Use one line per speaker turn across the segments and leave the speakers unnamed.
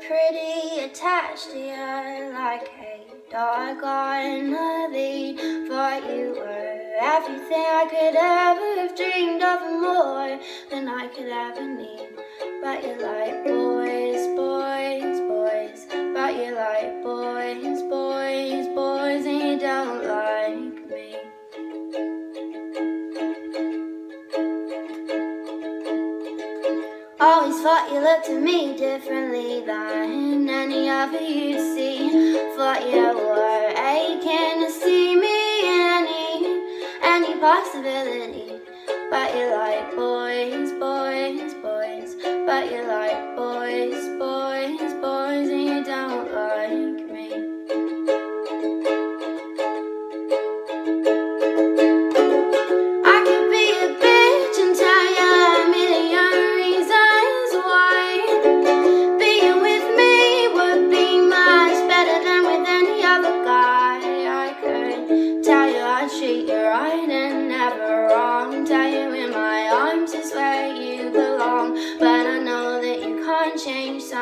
pretty attached to you like a dog on a lead. Thought you were everything I could ever have dreamed of more than I could ever need. But you're like looked at me differently than any other you'd see. Thought you were aching to see me any, any possibility. But you like boys, boys, boys. But you like boys, boys,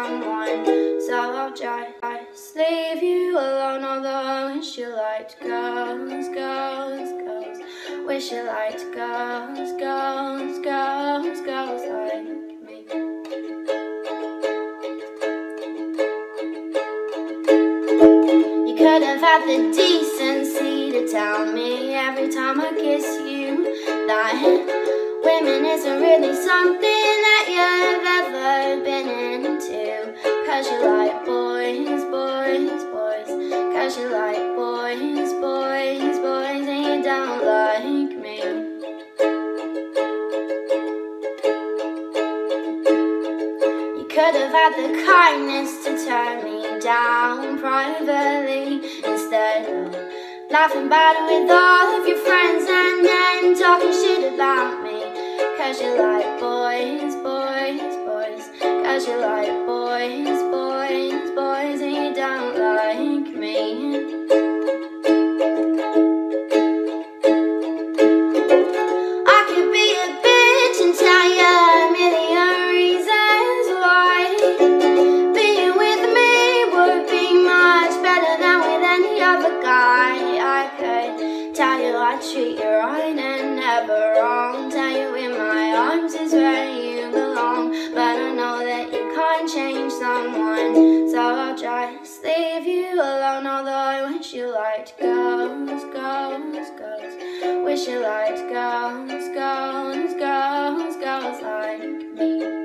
someone, so I'll just leave you alone. Although wish you liked girls, girls, girls. Wish you liked girls, girls, girls, girls like me. You could have had the decency to tell me every time I kiss you that women isn't really something that you've ever been into. Cause you like boys, boys, boys. Cause you like boys, boys, boys, and you don't like me. You could have had the kindness to turn me down privately instead of laughing about it with all of your friends and then talking shit about me. Cause you like boys, boys, boys. Cause you like boys, boys, wish you liked girls, girls, girls. Wish you liked girls, girls, girls, girls like me.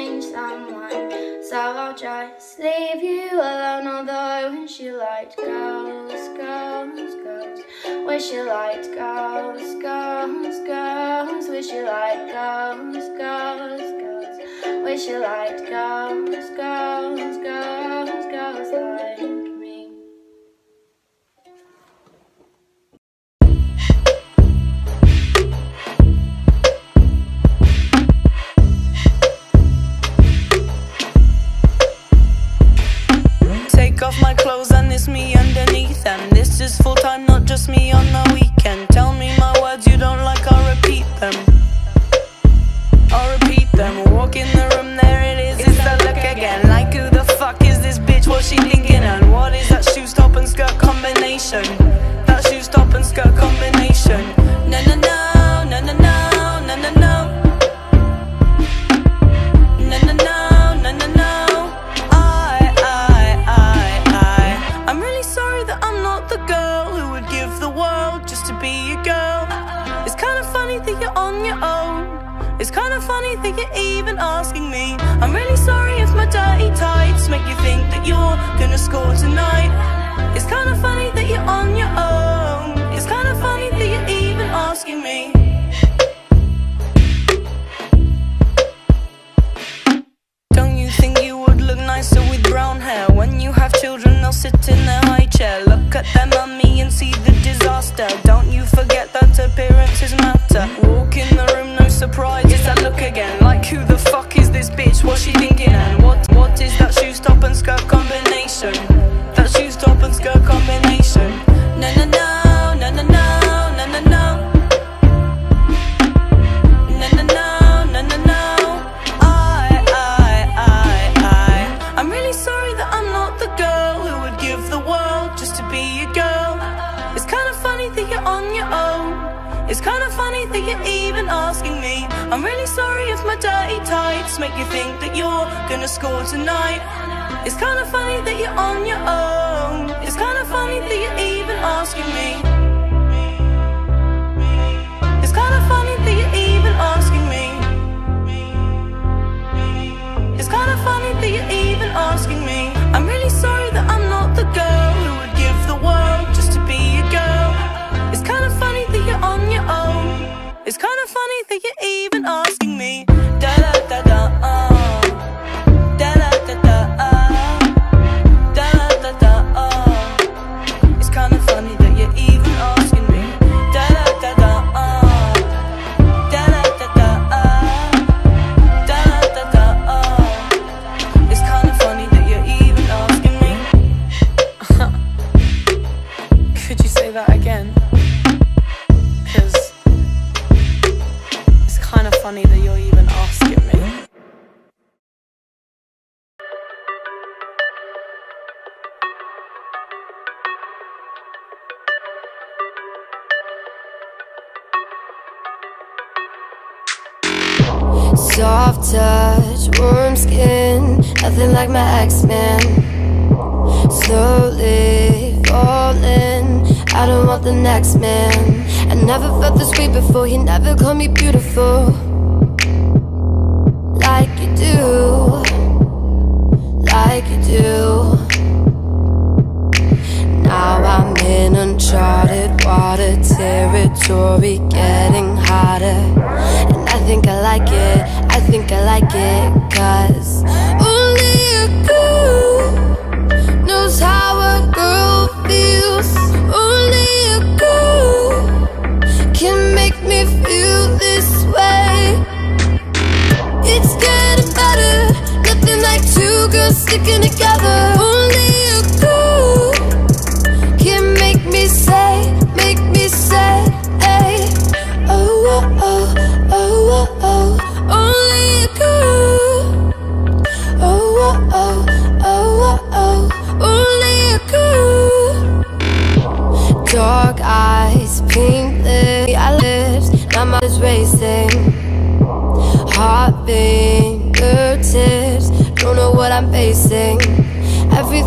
Change someone, so I'll just leave you alone. Although I she liked girls, girls, girls. Wish you liked girls, girls, girls. Wish you liked girls, girls, girls. Wish you liked girls, girls, girls, girls like
don't you forget. You think that you're gonna score tonight. It's kinda funny that you're on your own. It's kinda funny that you're even asking me.
Soft touch, warm skin, nothing like my X-Men. Slowly falling, I don't want the next man. I never felt this way before, he never called me beautiful. Like you do, like you do. Now I'm in uncharted water territory, getting hotter. Think I like it, I think I like it, cause only a girl knows how a girl feels. Only a girl can make me feel this way. It's getting better, nothing like two girls sticking together.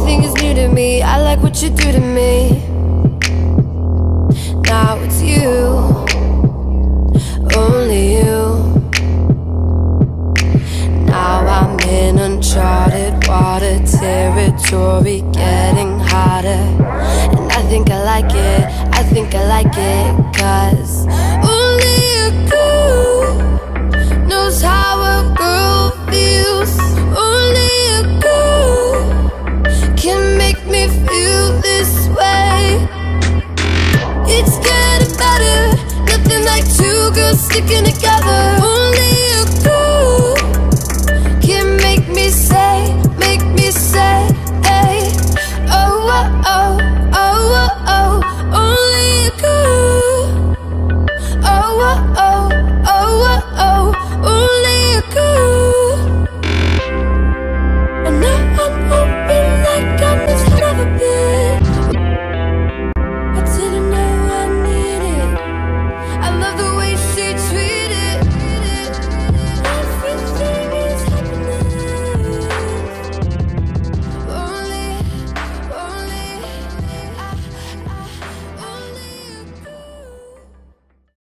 Everything is new to me, I like what you do to me. Now it's you, only you. Now I'm in uncharted water territory, getting hotter. And I think I like it, I think I like it, cause